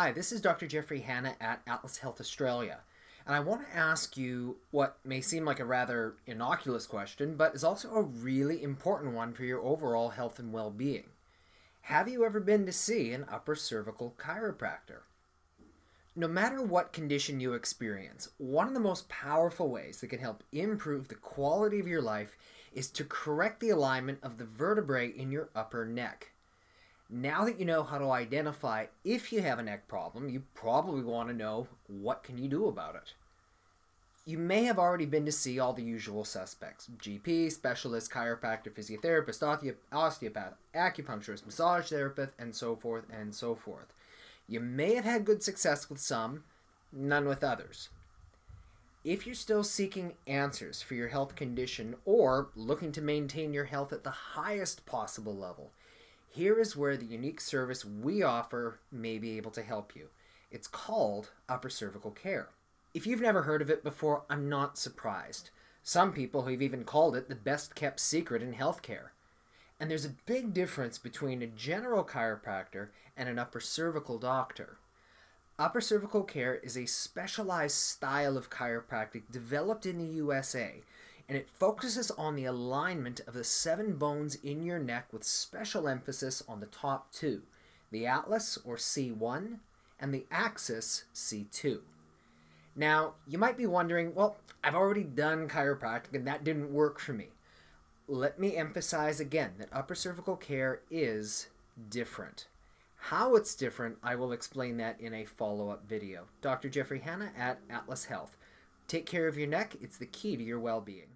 Hi, this is Dr. Jeffrey Hannah at Atlas Health Australia, and I want to ask you what may seem like a rather innocuous question, but is also a really important one for your overall health and well being. Have you ever been to see an upper cervical chiropractor? No matter what condition you experience, one of the most powerful ways that can help improve the quality of your life is to correct the alignment of the vertebrae in your upper neck. Now that you know how to identify if you have a neck problem, you probably want to know what can you do about it. You may have already been to see all the usual suspects GP, specialist, chiropractor, physiotherapist, osteopath, acupuncturist, massage therapist, and so forth and so forth. You may have had good success with some, none with others. If you're still seeking answers for your health condition or looking to maintain your health at the highest possible level, here is where the unique service we offer may be able to help you. It's called upper cervical care. If you've never heard of it before, I'm not surprised. Some people have even called it the best kept secret in healthcare. And there's a big difference between a general chiropractor and an upper cervical doctor. Upper cervical care is a specialized style of chiropractic developed in the USA and it focuses on the alignment of the seven bones in your neck with special emphasis on the top two, the atlas or C1 and the axis C2. Now, you might be wondering, well, I've already done chiropractic and that didn't work for me. Let me emphasize again that upper cervical care is different. How it's different, I will explain that in a follow-up video. Dr. Jeffrey Hannah at Atlas Health. Take care of your neck, it's the key to your well-being.